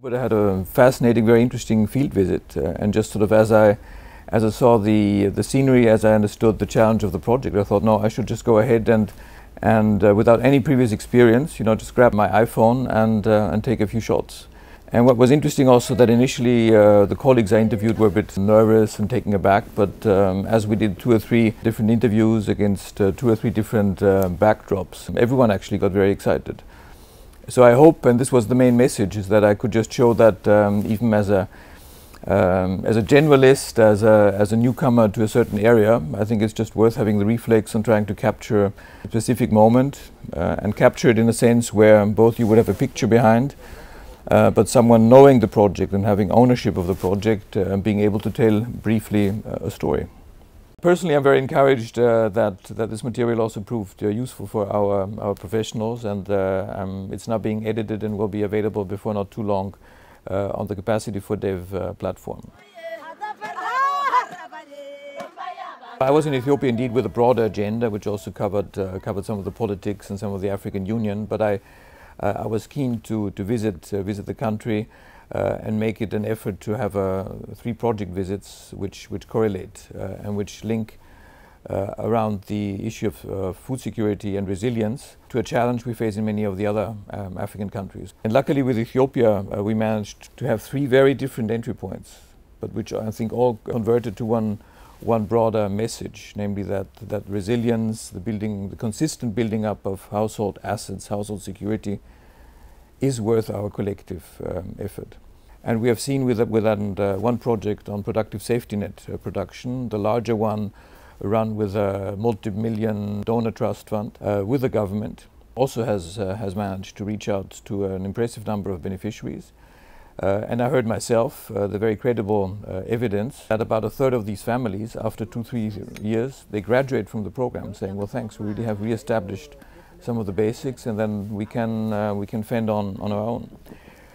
But I had a fascinating, very interesting field visit, uh, and just sort of as I, as I saw the the scenery, as I understood the challenge of the project, I thought, no, I should just go ahead and and uh, without any previous experience, you know, just grab my iPhone and uh, and take a few shots. And what was interesting also that initially uh, the colleagues I interviewed were a bit nervous and taken aback, but um, as we did two or three different interviews against uh, two or three different uh, backdrops, everyone actually got very excited. So I hope, and this was the main message, is that I could just show that um, even as a um, as a generalist, as a, as a newcomer to a certain area, I think it's just worth having the reflex and trying to capture a specific moment uh, and capture it in a sense where both you would have a picture behind, uh, but someone knowing the project and having ownership of the project uh, and being able to tell briefly uh, a story. Personally, I'm very encouraged uh, that, that this material also proved uh, useful for our, our professionals. And uh, um, it's now being edited and will be available before not too long uh, on the Capacity4dev uh, platform. I was in Ethiopia indeed with a broader agenda which also covered, uh, covered some of the politics and some of the African Union, but I, I was keen to, to visit, visit the country uh, and make it an effort to have uh, three project visits which, which correlate uh, and which link uh, around the issue of uh, food security and resilience to a challenge we face in many of the other um, African countries. And luckily with Ethiopia we managed to have three very different entry points, but which I think all converted to one one broader message, namely that, that resilience, the building, the consistent building up of household assets, household security, is worth our collective um, effort. And we have seen with, with uh, one project on productive safety net uh, production, the larger one run with a multi-million donor trust fund uh, with the government, also has, uh, has managed to reach out to an impressive number of beneficiaries. Uh, and I heard myself uh, the very credible evidence that about a third of these families, after two, three years, they graduate from the program saying, well, thanks, we really have re-established some of the basics, and then we can uh, we can fend on on our own.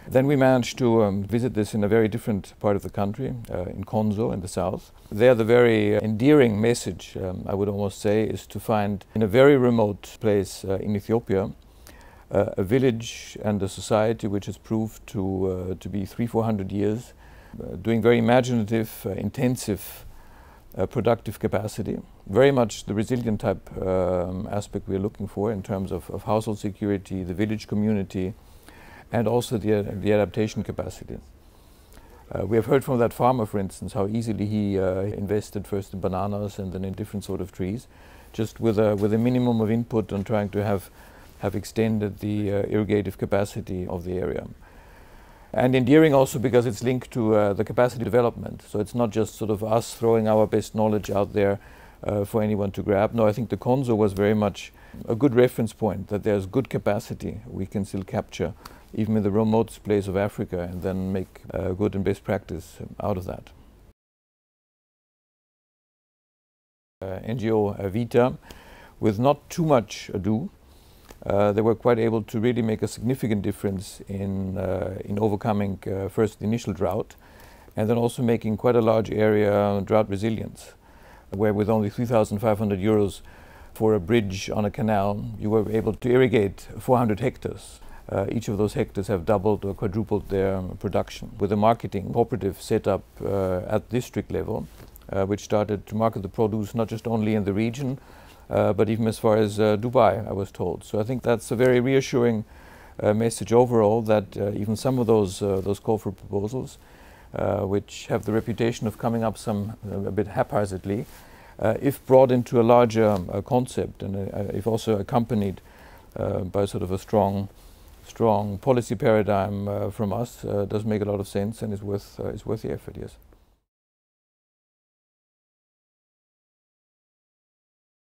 Then we managed to um, visit this in a very different part of the country, uh, in Konso in the south. There, the very endearing message, um, I would almost say, is to find in a very remote place uh, in Ethiopia uh, a village and a society which has proved to uh, to be three, four hundred years, uh, doing very imaginative, intensive uh, productive capacity. Very much the resilient type um, aspect we're looking for in terms of, of, household security, the village community, and also the, uh, the adaptation capacity. Uh, we have heard from that farmer, for instance, how easily he uh, invested first in bananas and then in different sort of trees, just with a, with a minimum of input on trying to have, have extended the uh, irrigative capacity of the area. And endearing also because it's linked to uh, the capacity development. So it's not just sort of us throwing our best knowledge out there uh, for anyone to grab. No, I think the Konso was very much a good reference point that there's good capacity we can still capture even in the remotest place of Africa and then make uh, good and best practice out of that. Uh, NGO Vita, with not too much ado, uh, they were quite able to really make a significant difference in, uh, in overcoming uh, first the initial drought and then also making quite a large area drought resilience, where with only 3,500 euros for a bridge on a canal, you were able to irrigate 400 hectares. Uh, each of those hectares have doubled or quadrupled their production. With a marketing cooperative set up uh, at district level, uh, which started to market the produce not just only in the region, uh, but even as far as uh, Dubai, I was told. So I think that's a very reassuring uh, message overall that even some of those, those call for proposals, which have the reputation of coming up some a bit haphazardly, if brought into a larger concept and if also accompanied by sort of a strong strong policy paradigm uh, from us uh, does make a lot of sense and is worth, uh, is worth the effort, yes.